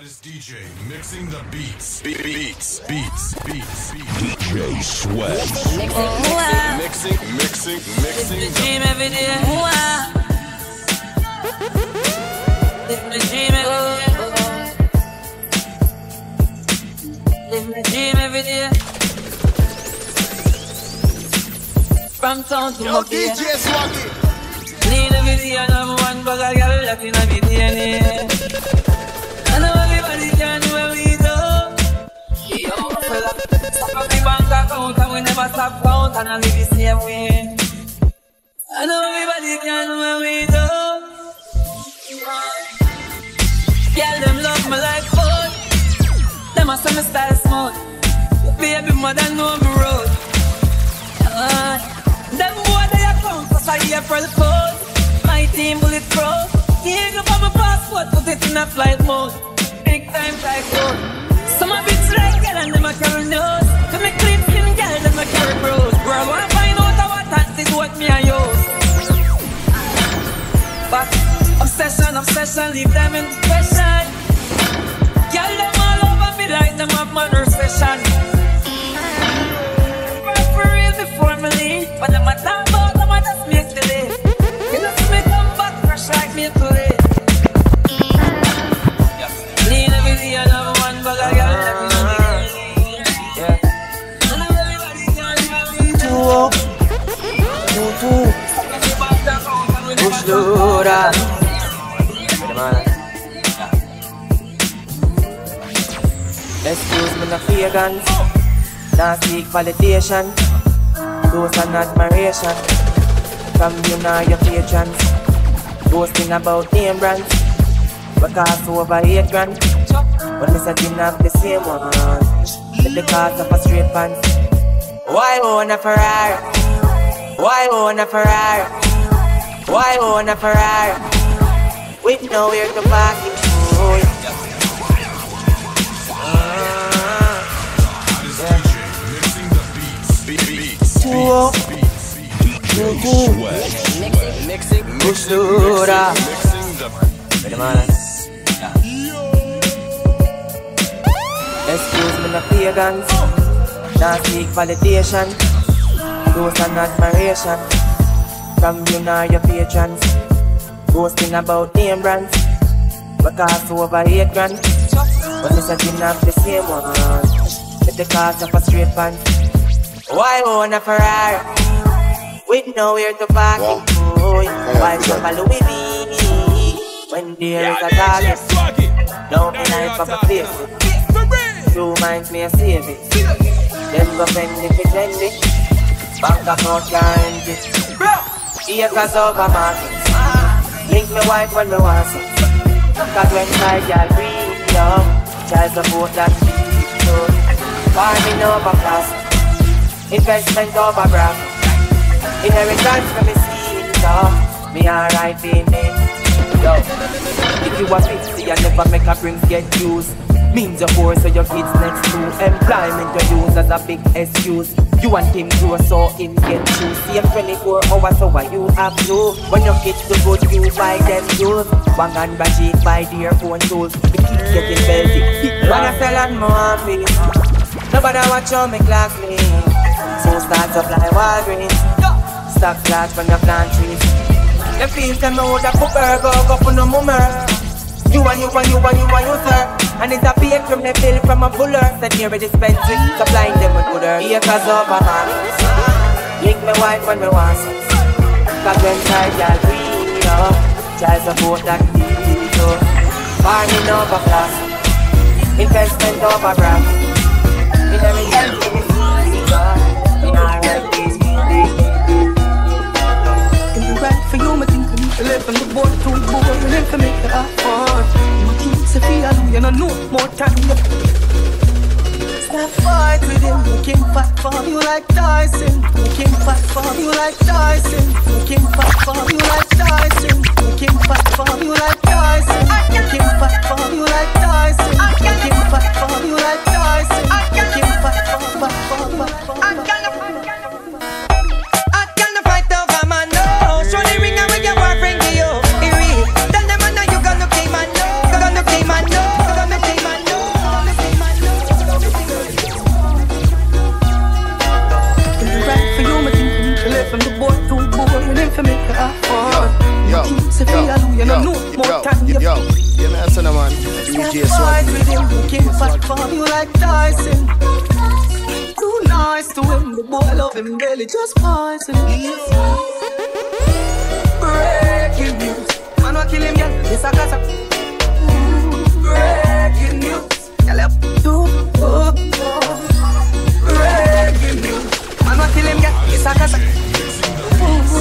Hottest DJ mixing the beats. Be- beats, beats, beats, beats. DJ Sweat. Mixing, mixing, mixing, mixing. the dream every day. Live the dream every day. Live the dream every day. From town to Yo, Mopia. DJ Swaggy. Lean every day and I'm one bag of girl that in my DNA. Can do what we do. Yo, fella, stop up the bank account and we never stop count and I live the same way. I know everybody can what we do. Girl, them love me like food. Them a say me style smooth. Baby, mother know me road. Uh, them boy they a come cause I April Fool. My team bulletproof. Here go for my passport, put it in a flight mode. Big time tycoon. Some of it's like girl and them a carry nose. Them a clean skin girl, them a carry bros. Girl wanna find out what that is what me I use. But obsession, obsession, leave them in depression. Girl them all over me like them have mother session. Work for real before me leave. But them a loader. Excuse me, no pagans. Now seek validation. Those an admiration. From you now your patrons. Boasting about name brands. But cost over eight grand. But say didn't have the same one. With the cost of a straight pants. Why own a Ferrari? Why own a Ferrari? Why own a Ferrari? With nowhere to park it. DJ mixing Mixing. Mixing Excuse me, no pagans. Now seek validation. Those an admiration. From you now your patrons. Boasting about name brands. But cost over eight grand. But me say didn't the same one. With the cost of a straight pants. Why own a Ferrari? With nowhere to park it. Oh, why shop a Louis V? When there is a target. Don't be nice for my face. Two minds me a save it. Them go bend it, pretend it. Bank account can't it. Acres over market. Link me wife when me want it. Cause when my girl breathe young, child support that beat so. Farming over class, investment over brand. Inheritance from me see so. Me alright in it. Yo, if you a 50 and never make a brings get used Means you're poor so your kids next to Employment you use as a big excuse. You and him grow so him get you Same 24 hours so what you have to When your kids do good you buy them shoes Bang and budget buy their own tools The kids getting wealthy Big Wanna sell and more peace Nobody watch on me clock me. So start supply Walgreens. Stock large from your plant trees. The feels them know that put burger go for no mummer. You and you and you and you and you sir. And it's a fake from the bill from a buller. Said near a dispensary, supplying them with good earth. Acres over markets. Link me wife when me want sex. Cause when child y'all green up. Child support that deep so. Farming over class. Investment over brand. In every country, in our right Can be right for you, me think to live on the board too boring to make it have feel know no more time. Stop fight with him, him fight for you like Tyson. Him fight for you like Tyson. Him fight for you like Tyson. Him fight for you like Tyson. Him fight for you like Tyson. Him fight for you like Tyson. Him fight for, fight for, fight time. Yo, yo, you. Yo, yo, Breaking news, man, what kill him, yeah, this a gossip. Breaking news, tell him to go. Breaking news, man, what kill him, yeah, this a gossip.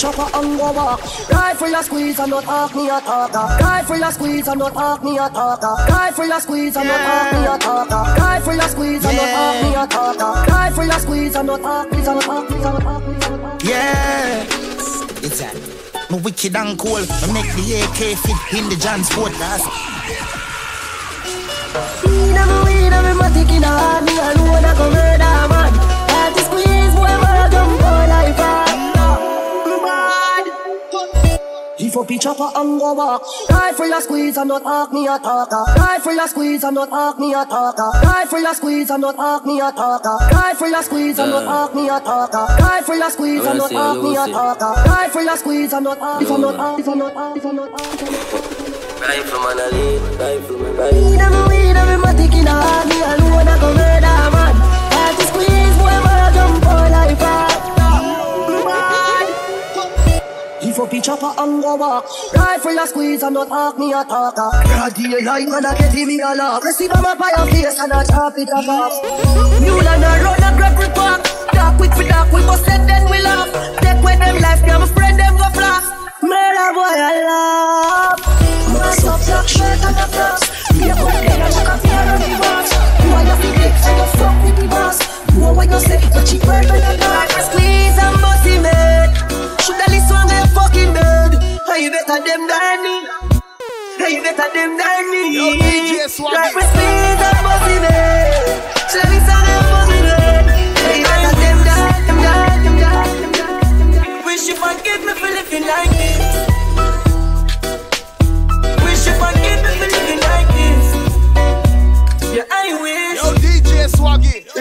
chopper and go walk Rifle a squeeze and not talk me a talker. Rifle a squeeze and not talk me a talker. Rifle a squeeze and not talk me a talker. Rifle a squeeze and not talk me a talker. Rifle a squeeze and not talk me a talk me a talk me a talk Yeah, it's that. Me wicked and cool. I make the AK fit in the John Sport. Last. Me weed and me matic in a hand Me alone a go If up each chopper and go walk Rifle a squeeze and not talk me a talker. Rifle a squeeze and not talk me a talker. Rifle a squeeze and not talk me a talker. Rifle a squeeze and not talk me a talker. Rifle a squeeze and not talk me a talker. Rifle a squeeze and not talk If I not talk, if I not talk, if I not talk, if I not talk Rifleman a lead, rifleman a Weed and me weed and me matic in a hand Me alone a go murder man. Party squeeze boy wanna jump all like that If up each chopper and go walk. Rifle a squeeze and not talk me a talker Broad daylight man a get me a laugh Receive a on your face and a chop it a off Mule and a run a grab we park Dark quick for dark we bust it then we laugh. Take with them life and my friend them go flash Murder boy I laugh. Mass up black shirt and a floss You put them and a fear on the boss You are your big so you fuck with the boss. Know what you say but cheap bird when you talk Squeeze and bossy made Shoulda listen when you fucking dead. Hey you better them than me. Hey you better them than me. Yo, DJ Swaggy. Like we and bossy made Shoulda listen when you fucking Hey you better than them than them than them than them than Wish you forgive me for living like this.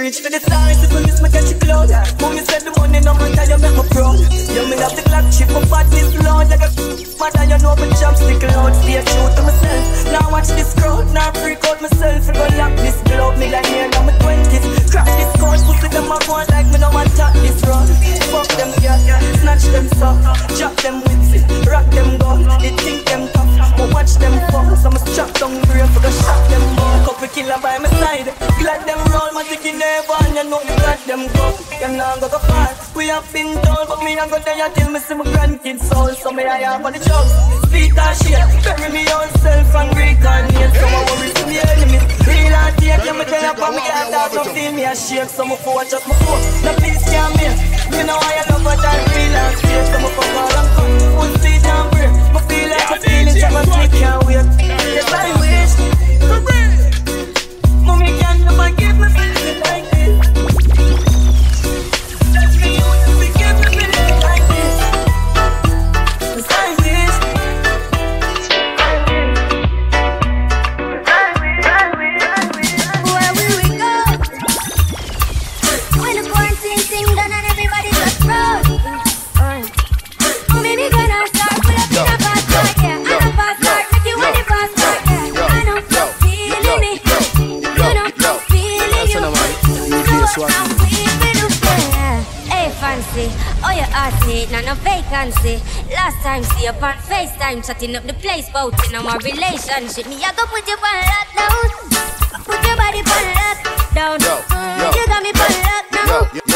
Reach for the stars if I miss my catch a cloud. Mommy said the money no matter you make me proud. You me love the clock chip my badness loud like a mother you know me chopstick loud. Stay true to myself. Now watch this crowd, now freak out myself. I go lock this blow me like here now my twenties. Crack this code, pussy them a go like me no one top this road. Fuck them yeah, snatch them soft, drop them with it, rock them gun. They think them tough, but watch them. So me strap down brain for the shot them ball. Couple killer by my side, glad them roll my dick in and you know me glad them go. You know go go far. We have been told, but me I'm go there till me see my grandkids soul. So me I have on the drugs, speed and shit, bury me own self and reincarnate. So I worry to the enemies, real and take you me tell you for me get out to feel me a shake. So me for just my phone, no peace can me. Me know I love but I real and fake. So me fuck all and and my feet can't wait. See you on FaceTime, chatting up the place, bout in our relationship. Me, I go put you on lockdown. Put your body on lockdown. Mm, You got me on lockdown. Yo, yo,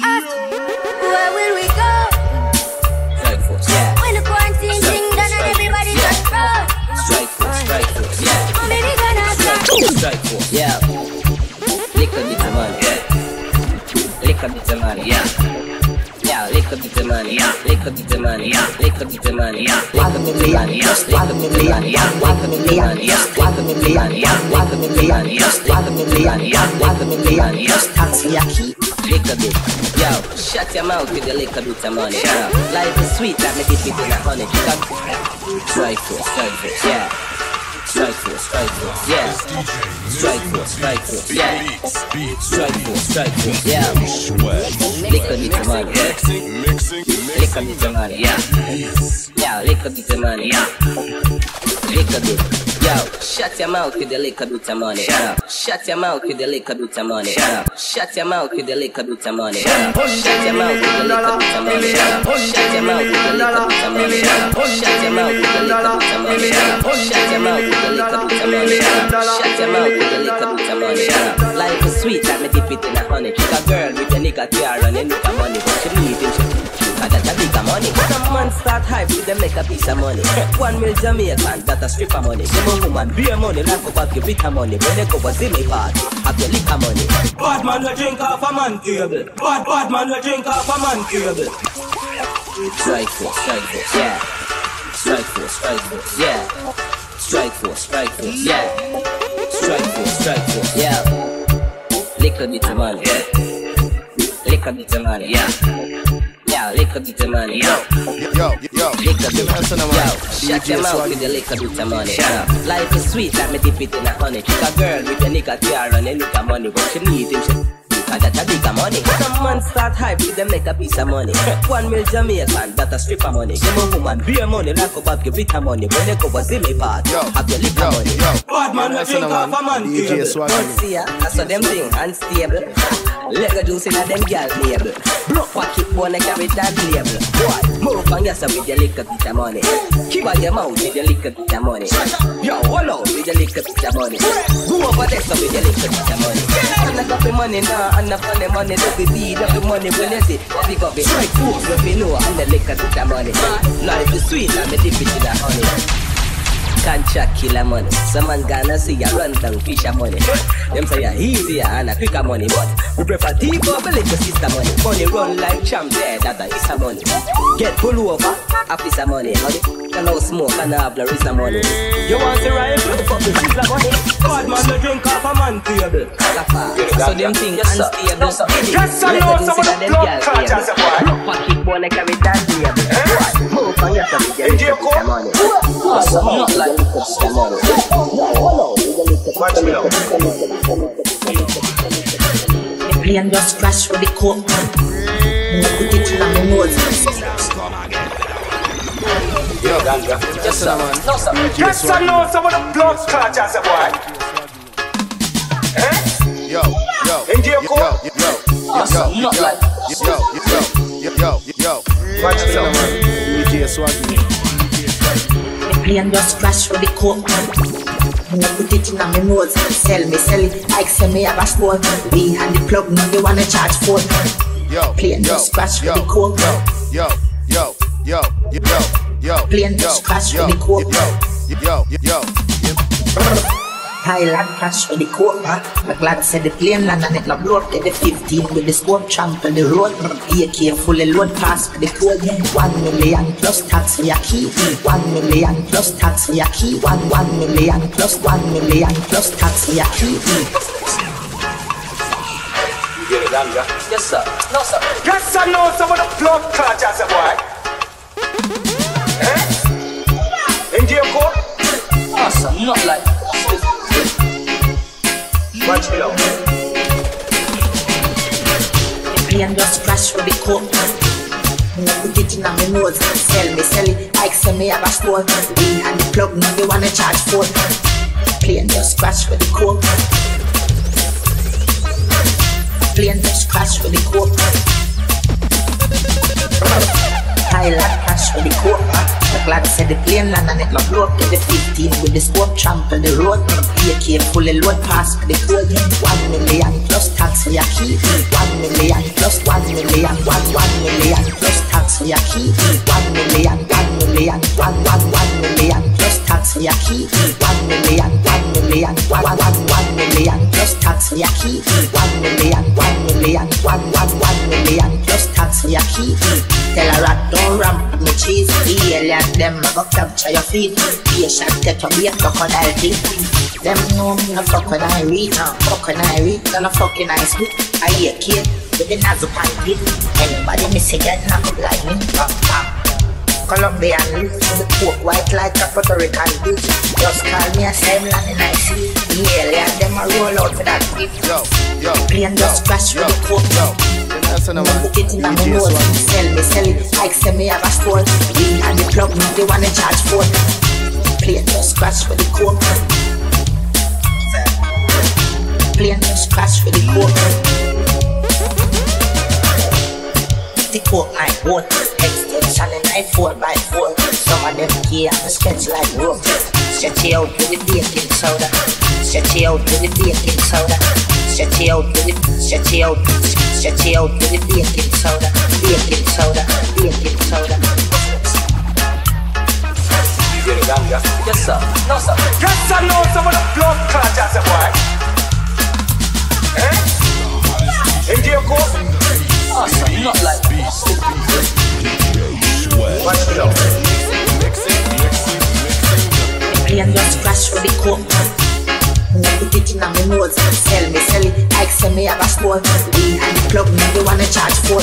Ask where will we go? Strike force, yeah. When the quarantine thing done and everybody just roll. Strike force, strike force, yeah. Oh, baby, gonna start. Strike force, yeah. Lick a bit of money, yeah. Lick a bit of money, yeah. Yeah, lick a bit of money, yeah. Lick a bit of money, yeah. Lick a bit of money, yeah. Lick a bit of money, yeah. Lick a bit of money, yeah. Lick a bit of money, yeah. Lick a bit of money, yeah. Lick a bit of money, yeah. Lick a bit of money, yeah. Lick a bit of money, yeah. Taxi a key. Lick a bit. Yo, shut your mouth with lick a bit of money. Yeah. Life is sweet, let me dip it in a honey. Strike force, strike force, yeah. Strike force, strike force, yeah. Strike force, strike force, yeah. Strike force, strike force, yeah. a bit of money, a bit of money, yeah. Yeah, a bit of money, yeah. A bit. Yo, shut your mouth with the liquor boot of money. Yo, shut your mouth with the liquor boot of money. Yo, shut your mouth with the liquor boot of money. Shut your mouth with the liquor boot of money. Shut your mouth with the liquor boot of money. Shut your mouth with the liquor boot your money. Shut your mouth with the liquor boot your money. Shut your mouth with the liquor boot your money. Life is sweet, like me dip it in a honey. Chick a girl with a nigga tear and then look at money, What you need? I got a bigger money. Some man start hype with them make a piece of money. One mil Jamaican, that a strip of money. Give a woman beer money, like up have your bitter money. When they go a zilly party, have your liquor money. Bad man will drink off a man cable. Bad bad man will drink off a man cable. Strike force, strike force, yeah. Strike force, strike force, yeah. Strike force, strike force, yeah. Strike force, strike force, yeah. Lick a bit of money, yeah. Lick a bit of money, yeah. Yeah, lick a bit of money, yeah. Yo, yo, Lick a bit Listen, Yo, shut your mouth with the lick bit of money. Yeah. Life is sweet, let me dip it in a honey. Kick a girl with a nigga tear and a nigga money. But she need him, she I got a bigger money. Some man start hype with them make a piece of money. One mil Jamaican, that a strip of money. Give a woman beer money, like a bag, give it money. When they go a zilly party, Yo, have your liquor yo, money. yo. Bad man will Listen, drink off a man DJ cable. Swaggy. Don't see ya, I saw them thing unstable. Leg a juice in a them gal label. Block pocket bone a carry that label. Boy, move on yourself with your liquor bit of money. Keep on your mouth with your liquor bit of money. Yo, hold on with your liquor bit of money. Go over there so with your liquor bit of money. I'm not got the money now, I'm not funny money. Don't be beat up the money when you see. Pick up it, strike force, if you know I'm the liquor bit of money. Life is sweet, I'm the dip it in the honey. Contract killer money. Some man gonna see ya run down fisher money. Them say ya easier and a quicker money, but we prefer deep over little sister money. Money run like champ there, that is a money. Get pull over, a piece of money. The can now smoke and have the rest of money. You want the rifle? Fuck the sister money. Bad man will drink off a man cable. So them think unstable. Yes, I know some of the blood. Block pocket bone a carry that. Boy, move on yourself with your Hey, little bit of money. Not like the plane just crashed with the coke. Move with it from the nose. Yo, ganja. Yes, sir, man. No, sir. Yes, sir, no, some of the blood clutch as a boy. Eh? Yo, yo. India coke? Yo, yo. Yo, yo, yo, yo, yo, yo, yo. Watch it, man. DJ Swaggy. Plane just crash with the coke. Me put it in my nose. Sell me, sell it like say me have a store. We and the plug, now they wanna charge phone. Yo, Plane yo, just crash yo, with the coke. Yo, yo, yo, yo, yo, yo. Plane yo, just crash yo, with the coke. Yo, yo, yo, yo. Thailand crash with the coke, man. My glad said the plane land and it not blow up. Get the 15 with the scope trample the road. AK fully load pass with the code. One million plus tax for your key. One million plus tax for your key. One one million plus one million plus tax for your key. Yes, sir. No, sir. Yes, I know some of the blood clutches, boy. Eh? In the court. Awesome, not like Me put it in my nose. Sell me, sell it like say me have a store. We and the plug, now they wanna charge phone. Plane just crash with the coke. Plane just crash with the coke. Thailand crash with the coke. The glad said the plane land and it blow up. Get the 15 with the scope trample the road. AK fully load past the code. One million plus tax for your key. One million plus one million. One one million plus tax for your key. One million, one million, one one one million plus tax for your key. One million, one million, one one one million plus tax for your key. Them go capture your feet. Patient take your beat crocodile teeth. Them know me no read, fuck when I read, and a fucking ice beat. I hear kid with the nozzle pan. Anybody miss a get knock up like me? Uh, uh. Colombian roots the coke white like a Puerto Rican beach. Just call me a same land and I see. The alien them a roll out for that beat. Yo, yo, Plane just crash with the coke. yo. That's an Book it in my nose, sell me, sell it like say me have a store. We and the me they wanna charge for. Plane just crash with the coke. Plane just crash with the coke. The coke my boat, extension and I four by four. Some of them key and sketch like rope. Stretch it out with the baking soda. Stretch it out with the baking soda. Stretch it out with the stretch it out. Stretch it out with the baking soda. Baking soda. Baking soda. Yes, sir. No, sir. Yes, I know some of the blood clot as a boy. Eh? In the course? Oh, sir. Not like Watch out. Plane just crash with the coke. Me put it in my nose, sell me, sell it like say me have a store. We and the plug me, they wanna charge for.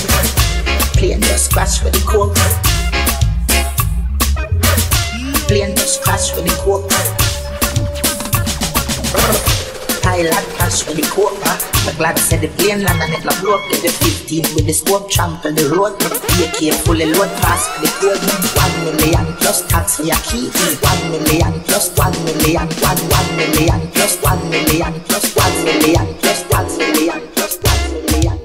Plane just crash with the coke. Plane just crash with the coke. Pilot crash with the coke. But glad said the plane land and it la blow up. The 15 with the scope, trample the road. AK fully load past the code. One million plus tax for your key. One million plus one million. One one million plus one million plus one million plus one million plus one million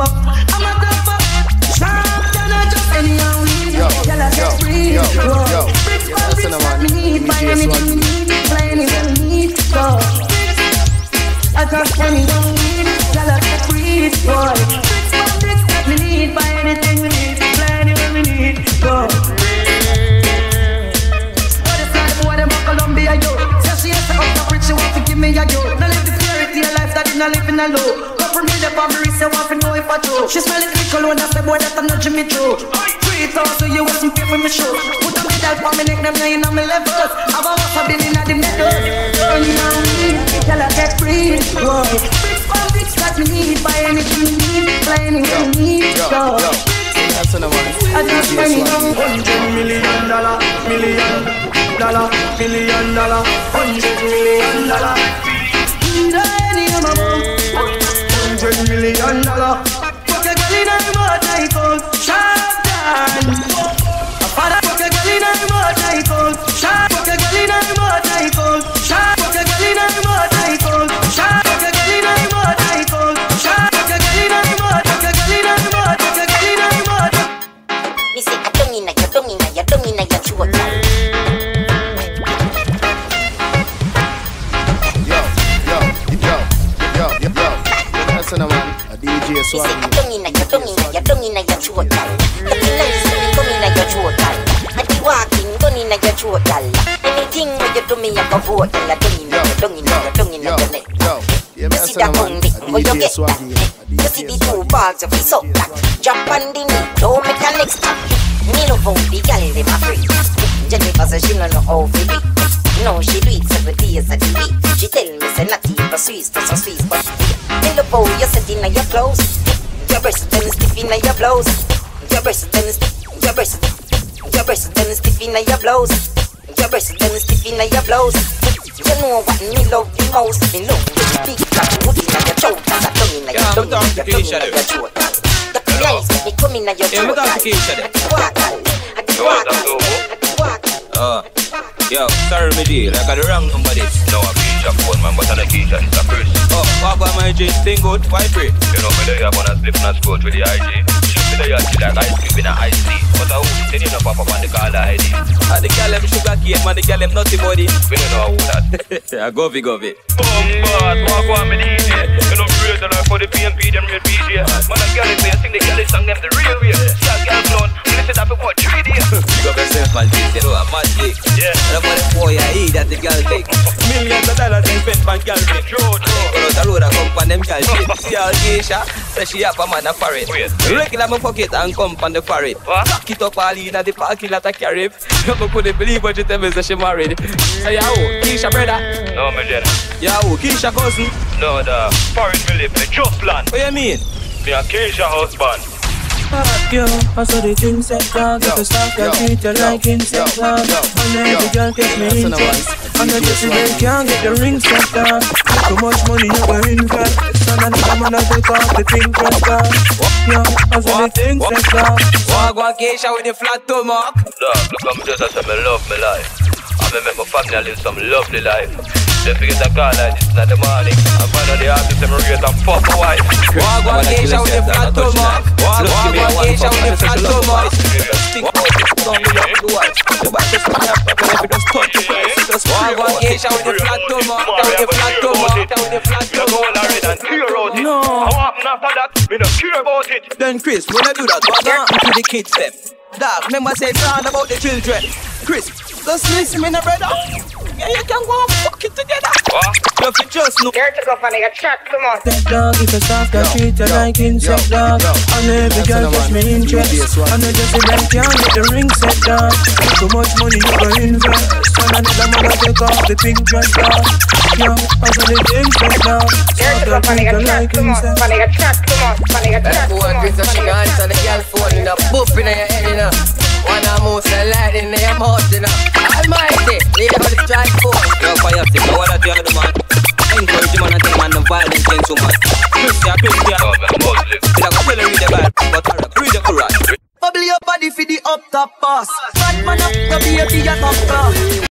I'm a tough up. Sharp down, I just anyhow leave. Yo, Girl, I get free. yo. Bricks for bricks that me need, buy anything Swaggy. need, buy anything me need. Go. I just anyhow need. Girl, I get free. Boy. Bricks for bricks that me need, buy anything we need, buy anything we need. Go. What if like boy them a Colombia yo? Say she has to up the bridge, she want to give me a yo. Now live the purity of life that in a low. Couple me the family, say want to know if I true. She smell it me cologne, I say boy that I'm not Jimmy Joe. Three thousand you want some pay for me show. Put a medal for me neck, them now inna me levels. Have a water bill inna the middle. And now me, tell her get free. Whoa. Bricks for bricks that me need, buy anything you need, buy anything you need. Yo, Go. yo. That's an man. I just DJ money Swaggy. Hundred million dollar, million dollar, million dollar, hundred million dollar. Million dollar. Fuck a girl in gold, sharp down. A father fuck a girl in a remote like balls of up that. Jump on the knee, don't make a next stop. Me love how the gal dem a free. Jennifer say she no know how to it. No, she do it seven days a week. She tell me say not even Swiss, but some Swiss, but me love how you set inna your clothes. Your breast them stiff inna your blouse. Your breast them stiff, your breast, your breast them stiff inna your blouse. Your breast them stiff inna your blouse. You know what me love the most. Me love the big black wood inna your throat, and a tongue inna your tongue, inna your tongue inna your throat. The eyes make me come inna your Yeah, me throat. talk to Keisha there. I can walk, I can walk. Uh, yo, sorry me deal, I got the wrong number this. No, I Keisha phone man, but I know Keisha is a Chris. Oh, walk on my G, thing good, why free? You know me there, I'm gonna slip and scroll through the IG. Me there, see like ice cube in a ice tea. But I hope you know pop up on the caller ID. Ah, the girl them sugar cake, man, the girl them nutty body. We don't know who that. I go fi go fi. Bombard, walk on me DJ. You know praise the Lord for the PNP, them real PJ. Man, the girl is there, sing the is song them the real way. See a girl clown, listen up for what You got yourself man, you know I'm magic. Yeah. And I'm the boy I eat that the girl take. Millions of dollars they spent on girl take. True, true. Go out the road and come on them girl shit. See how Keisha, say she have a man a foreign. Regular my pocket and come on the foreign. Cock it up all in at the parking lot of carry. You couldn't believe what you tell me say she married. Say yo, Keisha brother. No, my dear. Yo, Keisha cousin. No, the foreign me live, me just land. What you mean? Me a Keisha husband. Yo, I saw the things that dog Get the stuff that treat you like insect dog And every girl get me interest And the president can't get the ring set down. Too much money you go invest And another man I take off the pink dress dog Yo, I saw the things that dog Walk one Keisha with the flat toe mark. Dog, look at me just as I me love my life. I me make my family live some lovely life. They forget a call like this in the morning. I find out the artist them rate and fuck my wife. Walk one Keisha with the flat toe mark. Walk one Keisha with the flat toe mark. Think about it, don't be like the wife. The wife just want to have a baby, just touch the price. Just walk one Keisha with the flat toe mark. With the flat toe mark. With the flat toe mark. No How happen after that? Me not care about it. Then Chris, when I do that, what happen to the kids them? Dog, remember say it's all about the children. Chris, just listen me, no brother. Yeah, you You have to just know. Here to go for nigga chat, come on. That dog, if a soft that treat you like insect dog And every girl catch me interest And the president can't get the ring set dog Too much money you go invest And another man I take off the pink dress dog Yo, I saw the things that dog Here to go Soft for that treat nigga you chat, like come on. insect For nigga chat, come on. For nigga chat, come on. Chris, she gonna answer the girl phone in a boop in your head, you know. Wanna move the light in your mouth, you know. Almighty, leave out the strike phone. Yo, fire stick, what that you do, man? Encourage the man and tell man the violent gentleman. Christian, Christian. Oh, man, Muslim. You know, tell her read the Bible, but read the Quran. Bubble your body for the up top boss Bad man up, the baby a top class